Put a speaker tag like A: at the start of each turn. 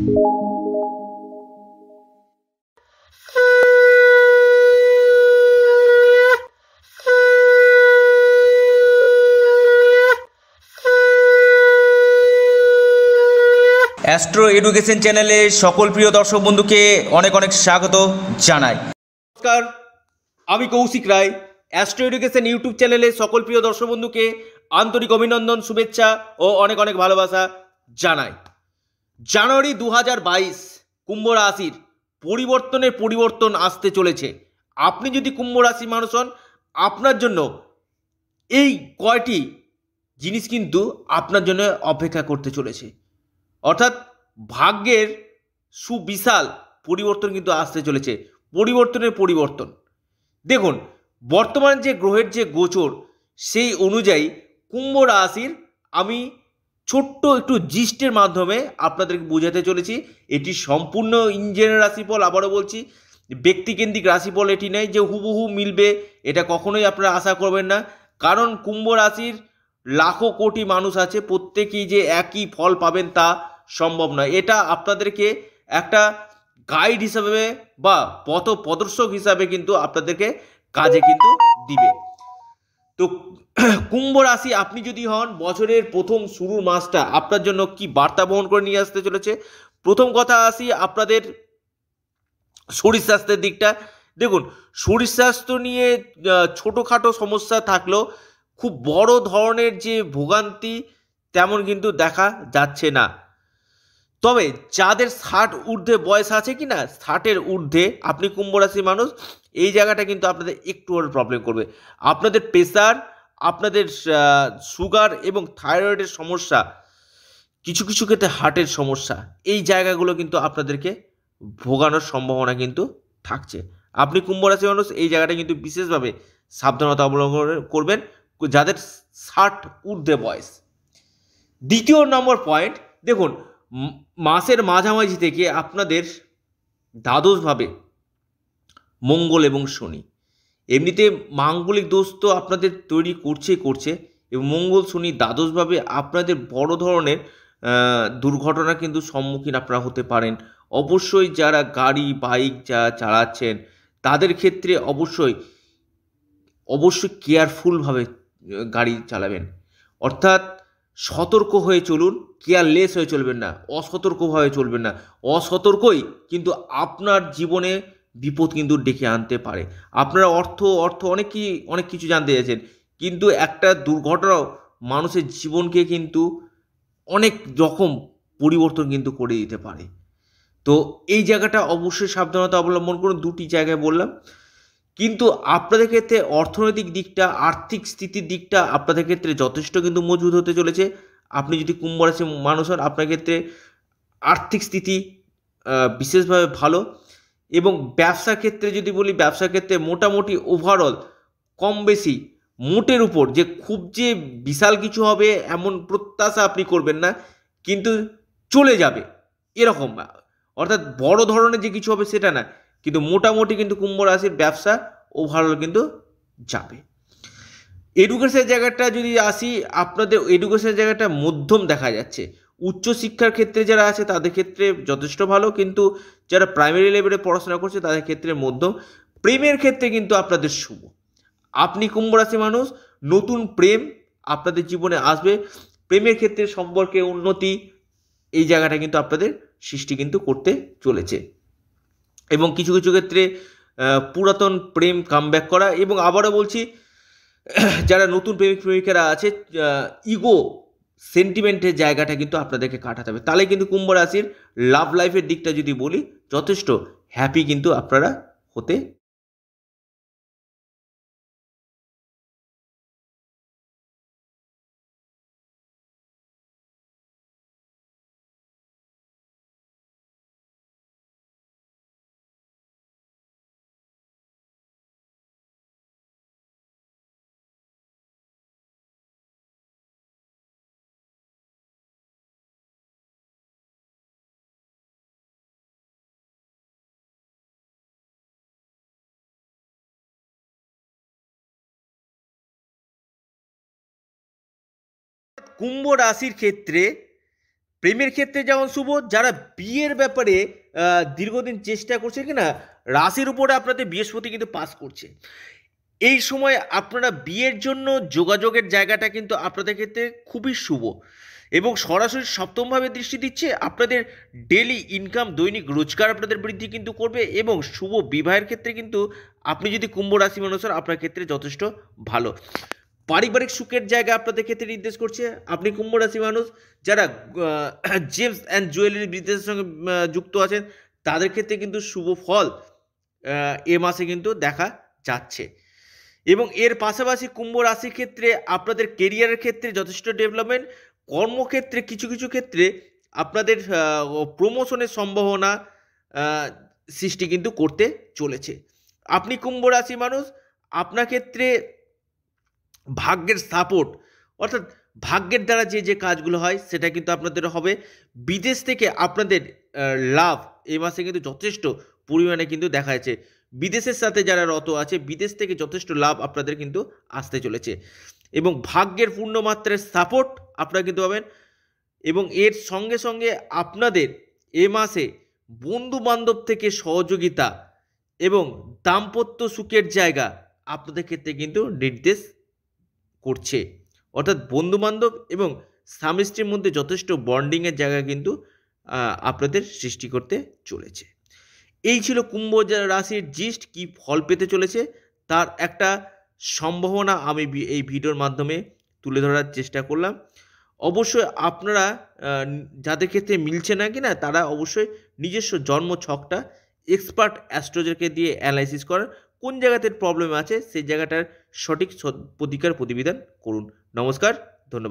A: Astro education চ্যানেলে সকল প্রিয় দর্শক বন্ধুকে অনেক অনেক স্বাগত জানাই। নমস্কার, আমি Koushik Roy. Astro education YouTube চ্যানেলে সকল প্রিয় দর্শক বন্ধুকে আন্তরিক অভিনন্দন, শুভেচ্ছা ও অনেক অনেক ভালোবাসা জানাই। জানুয়ারি দু হাজার বাইশ কুম্ভ রাশির পরিবর্তনের পরিবর্তন আসতে চলেছে। আপনি যদি কুম্ভ রাশি মানুষ হন, আপনার জন্য এই কয়টি জিনিস কিন্তু আপনার জন্য অপেক্ষা করতে চলেছে। অর্থাৎ ভাগ্যের সুবিশাল পরিবর্তন কিন্তু আসতে চলেছে, পরিবর্তনের পরিবর্তন। দেখুন, বর্তমান যে গ্রহের যে গোচর, সেই অনুযায়ী কুম্ভ রাশির আমি ছোট্ট একটু জিস্টের মাধ্যমে আপনাদেরকে বোঝাতে চলেছি। এটি সম্পূর্ণ ইঞ্জিনের রাশিফল, আবারও বলছি, ব্যক্তিকেন্দ্রিক রাশিফল এটি নেই যে হুবহু মিলবে, এটা কখনোই আপনারা আশা করবেন না। কারণ কুম্ভ রাশির লাখো কোটি মানুষ আছে, প্রত্যেকেই যে একই ফল পাবেন তা সম্ভব নয়। এটা আপনাদেরকে একটা গাইড হিসাবে বা পথ প্রদর্শক হিসাবে কিন্তু আপনাদেরকে কাজে কিন্তু দিবে। তো কুম্ভ রাশি আপনি যদি হন, বছরের প্রথম শুরুর মাসটা আপনার জন্য কি বার্তা বহন করে নিয়ে আসতে চলেছে? প্রথম কথা আসি আপনাদের শরীর স্বাস্থ্যের দিকটা। দেখুন, শরীর স্বাস্থ্য নিয়ে ছোটোখাটো সমস্যা থাকলেও খুব বড় ধরনের যে ভোগান্তি তেমন কিন্তু দেখা যাচ্ছে না। তবে যাদের ষাট ঊর্ধ্বে বয়স আছে কি না ষাটের ঊর্ধ্বে আপনি কুম্ভ রাশির মানুষ, এই জায়গাটা কিন্তু আপনাদের একটু প্রবলেম করবে। আপনাদের প্রেসার আপনাদের সুগার এবং থাইরয়েডের সমস্যা, কিছু কিছু ক্ষেত্রে হার্টের সমস্যা, এই জায়গাগুলো কিন্তু আপনাদেরকে ভোগানোর সম্ভাবনা কিন্তু থাকছে। আপনি কুম্ভ রাশি মানুষ, এই জায়গাটা কিন্তু বিশেষভাবে সাবধানতা অবলম্বন করবেন, যাদের ষাট ঊর্ধ্বে বয়স। দ্বিতীয় নম্বর পয়েন্ট দেখুন মাসের মাঝামাঝি থেকে আপনাদের দ্বাদশভাবে মঙ্গল এবং শনি। এমনিতে মাঙ্গলিক দোষ তো আপনাদের তৈরি করছে করছে এবং মঙ্গল, শনি দ্বাদশভাবে আপনাদের বড় ধরনের দুর্ঘটনা কিন্তু সম্মুখীন আপনারা হতে পারেন। অবশ্যই যারা গাড়ি, বাইক যা চালাচ্ছেন, তাদের ক্ষেত্রে অবশ্যই অবশ্যই কেয়ারফুলভাবে গাড়ি চালাবেন। অর্থাৎ সতর্ক হয়ে চলুন কেয়ারলেস হয়ে চলবেন না, অসতর্কভাবে চলবেন না। অসতর্কই কিন্তু আপনার জীবনে বিপদ কিন্তু ডেকে আনতে পারে। আপনারা অর্থ অর্থ অনেক কি, অনেক কিছু জানতে চাইছেন। কিন্তু একটা দুর্ঘটনাও মানুষের জীবনকে কিন্তু অনেক রকম পরিবর্তন কিন্তু করে দিতে পারে। তো এই জায়গাটা অবশ্যই সাবধানতা অবলম্বন করুন। দুটি জায়গায় বললাম। কিন্তু আপনাদের ক্ষেত্রে অর্থনৈতিক দিকটা, আর্থিক স্থিতির দিকটা আপনাদের ক্ষেত্রে যথেষ্ট কিন্তু মজবুত হতে চলেছে। আপনি যদি কুম্ভ রাশি মানুষ হন, আপনার ক্ষেত্রে আর্থিক স্থিতি বিশেষভাবে ভালো এবং ব্যবসা ক্ষেত্রে যদি বলি ব্যবসা ক্ষেত্রে মোটামুটি ওভারঅল কম বেশি মোটের উপর যে খুব যে বিশাল কিছু হবে এমন প্রত্যাশা আপনি করবেন না, কিন্তু চলে যাবে, এরকম অর্থাৎ বড় ধরনের যে কিছু হবে সেটা না। কিন্তু মোটামুটি কিন্তু কুম্ভ রাশির ব্যবসা ওভারঅল কিন্তু যাবে। এডুকেশনের জায়গাটা যদি আসি, আপনাদের এডুকেশনের জায়গাটা মধ্যম দেখা যাচ্ছে। উচ্চ শিক্ষার ক্ষেত্রে যারা আছে, তাদের ক্ষেত্রে যথেষ্ট ভালো, কিন্তু যারা প্রাইমারি লেভেলে পড়াশোনা করছে, তাদের ক্ষেত্রে মধ্যম। প্রেমের ক্ষেত্রে কিন্তু আপনাদের শুভ। আপনি কুম্ভ রাশি মানুষ, নতুন প্রেম আপনাদের জীবনে আসবে। প্রেমের ক্ষেত্রে সম্পর্কে উন্নতি, এই জায়গাটা কিন্তু আপনাদের সৃষ্টি কিন্তু করতে চলেছে। এবং কিছু কিছু ক্ষেত্রে পুরাতন প্রেম কামব্যাক করা এবং আবারও বলছি, যারা নতুন প্রেমিক প্রেমিকারা আছে ইগো সেন্টিমেন্টের জায়গাটা কিন্তু আপনাদেরকে কাটাতে হবে। তাহলে কিন্তু কুম্ভ রাশির লাভ লাইফের দিকটা যদি বলি, যথেষ্ট হ্যাপি কিন্তু আপনারা হতে কুম্ভ রাশির ক্ষেত্রে প্রেমের ক্ষেত্রে যেমন শুভ যারা বিয়ের ব্যাপারে দীর্ঘদিন চেষ্টা করছে কিনা রাশির উপরে আপনাদের বৃহস্পতি কিন্তু পাস করছে। এই সময় আপনারা বিয়ের জন্য যোগাযোগের জায়গাটা কিন্তু আপনাদের ক্ষেত্রে খুবই শুভ এবং সরাসরি সপ্তমভাবে দৃষ্টি দিচ্ছে আপনাদের ডেলি ইনকাম দৈনিক রোজগার আপনাদের বৃদ্ধি কিন্তু করবে এবং শুভ বিবাহের ক্ষেত্রে কিন্তু আপনি যদি কুম্ভ রাশি মানুষ হন, আপনার ক্ষেত্রে যথেষ্ট ভালো। পারিবারিক সুখের জায়গা আপনাদের ক্ষেত্রে নির্দেশ করছে। আপনি কুম্ভ রাশি মানুষ, যারা জেমস অ্যান্ড জুয়েলারি বিজনেসের সঙ্গে যুক্ত আছেন, তাদের ক্ষেত্রে কিন্তু শুভ ফল এ মাসে কিন্তু দেখা যাচ্ছে। এবং এর পাশাপাশি কুম্ভ রাশির ক্ষেত্রে আপনাদের কেরিয়ারের ক্ষেত্রে যথেষ্ট ডেভেলপমেন্ট কর্মক্ষেত্রে কিছু কিছু ক্ষেত্রে আপনাদের প্রমোশনের সম্ভাবনা সৃষ্টি কিন্তু করতে চলেছে। আপনি কুম্ভ রাশি মানুষ, আপনার ক্ষেত্রে ভাগ্যের সাপোর্ট অর্থাৎ ভাগ্যের দ্বারা যে যে কাজগুলো হয়, সেটা কিন্তু আপনাদের হবে। বিদেশ থেকে আপনাদের লাভ এই মাসে কিন্তু যথেষ্ট পরিমাণে কিন্তু দেখা যাচ্ছে। বিদেশের সাথে যারা রত আছে, বিদেশ থেকে যথেষ্ট লাভ আপনাদের কিন্তু আসতে চলেছে। এবং ভাগ্যের পূর্ণ মাত্রার সাপোর্ট আপনারা কিন্তু পাবেন। এবং এর সঙ্গে সঙ্গে আপনাদের এ মাসে বন্ধু বান্ধব থেকে সহযোগিতা এবং দাম্পত্য সুখের জায়গা আপনাদের ক্ষেত্রে কিন্তু নির্দেশ করছে। অর্থাৎ বন্ধু বান্ধব এবং স্বামী স্ত্রীর মধ্যে যথেষ্ট বন্ডিংয়ের জায়গা কিন্তু আপনাদের সৃষ্টি করতে চলেছে। এই ছিল কুম্ভ রাশির জিস্ট কি ফল পেতে চলেছে তার একটা সম্ভাবনা আমি এই ভিডিওর মাধ্যমে তুলে ধরার চেষ্টা করলাম। অবশ্যই আপনারা যাদের ক্ষেত্রে মিলছে না কিনা তারা অবশ্যই নিজস্ব জন্ম ছকটা এক্সপার্ট অ্যাস্ট্রোলজারকে দিয়ে অ্যানালাইসিস করার, কোন জায়গাতে প্রবলেম আছে সেই জায়গাটার সঠিক প্রতিকার প্রতিবিধান করুন। নমস্কার ধন্যবাদ।